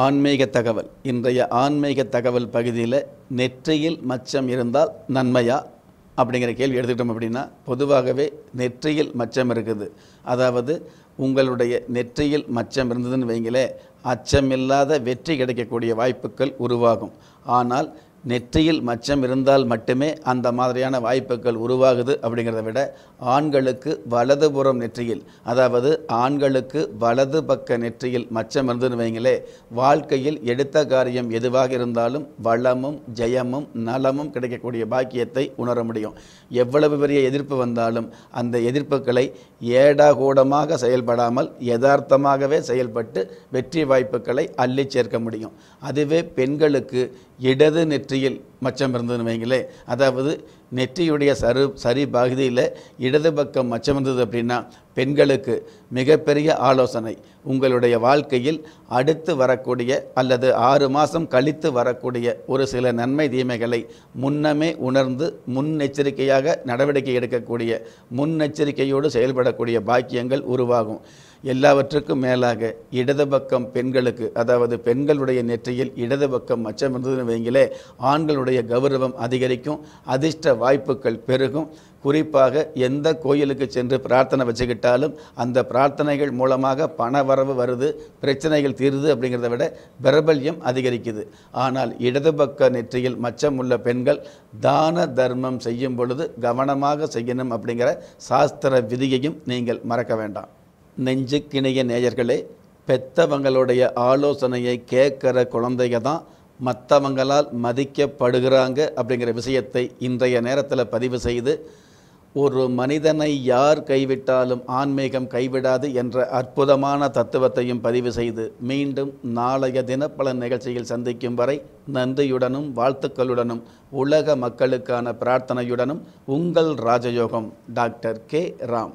ஆன்மீக தகவல். இன்றைய ஆன்மீக தகவல் பகுதியில் நெற்றியில் மச்சம் இருந்தால் நன்மையா? அப்படிங்கிற கேள்வி எடுத்துக்கிட்டோம் அப்படின்னா பொதுவாகவே நெற்றியில் மச்சம் இருக்குது. அதாவது உங்களுடைய நெற்றியில் மச்சம் இருந்ததுன்னு வைங்களே அச்சமில்லாத வெற்றி கிடைக்கக்கூடிய வாய்ப்புகள் உருவாகும். ஆனால் நெற்றியில் மச்சம் இருந்தால் மட்டுமே அந்த மாதிரியான வாய்ப்புகள் உருவாகுது அப்படிங்கிறத விட ஆண்களுக்கு வலதுபுறம் நெற்றியில் அதாவது ஆண்களுக்கு வலது பக்க நெற்றியில் மச்சம் இருந்துன்னு வைங்களே வாழ்க்கையில் எடுத்த காரியம் எதுவாக இருந்தாலும் வளமும் ஜெயமும் நலமும் கிடைக்கக்கூடிய பாக்கியத்தை உணர முடியும். எவ்வளவு பெரிய எதிர்ப்பு வந்தாலும் அந்த எதிர்ப்புகளை ஏடாகூடமாக செயல்படாமல் யதார்த்தமாகவே செயல்பட்டு வெற்றி வாய்ப்புகளை அள்ளி சேர்க்க முடியும். அதுவே பெண்களுக்கு இடது நெற்றி நெற்றியில் மச்சம் இருந்ததுன்னு வைங்களே அதாவது நெற்றியுடைய சரு சரி பகுதியில் இடது பக்கம் மச்சம் இருந்தது அப்படின்னா பெண்களுக்கு மிகப்பெரிய ஆலோசனை. உங்களுடைய வாழ்க்கையில் அடுத்து வரக்கூடிய அல்லது ஆறு மாதம் கழித்து வரக்கூடிய ஒரு சில நன்மை தீமைகளை முன்னமே உணர்ந்து முன்னெச்சரிக்கையாக நடவடிக்கை எடுக்கக்கூடிய முன்னெச்சரிக்கையோடு செயல்படக்கூடிய பாக்கியங்கள் உருவாகும். எல்லாவற்றுக்கும் மேலாக இடது பக்கம் பெண்களுக்கு அதாவது பெண்களுடைய நெற்றியில் இடது பக்கம் மச்சம் இருந்ததுன்னு வைங்களே ஆண்களுடைய கௌரவம் அதிகரிக்கும் அதிர்ஷ்ட வாய்ப்புகள் பெருகும். குறிப்பாக எந்த கோயிலுக்கு சென்று பிரார்த்தனை வச்சுக்கிட்டாலும் அந்த பிரார்த்தனைகள் மூலமாக பண வரவு வருது பிரச்சனைகள் தீருது அப்படிங்கிறத விட பிரபல்யம் அதிகரிக்குது. ஆனால் இடது பக்க நெற்றியில் மச்சம் உள்ள பெண்கள் தான தர்மம் செய்யும் பொழுது கவனமாக செய்யணும் அப்படிங்கிற சாஸ்திர விதியையும் நீங்கள் மறக்க வேண்டாம். நெஞ்சுக்கிணைய நேயர்களே பெத்தவங்களுடைய ஆலோசனையை கேட்குற குழந்தைங்க தான் மற்றவங்களால் மதிக்கப்படுகிறாங்க அப்படிங்கிற விஷயத்தை இன்றைய நேரத்தில் பதிவு செய்து ஒரு மனிதனை யார் கைவிட்டாலும் ஆன்மீகம் கைவிடாது என்ற அற்புதமான தத்துவத்தையும் பதிவு செய்து மீண்டும் நாளைய தினப்பலன் நிகழ்ச்சியில் சந்திக்கும் வரை நன்றியுடனும் வாழ்த்துக்களுடனும் உலக மக்களுக்கான பிரார்த்தனையுடனும் உங்கள் ராஜயோகம் டாக்டர் கே. ராம்.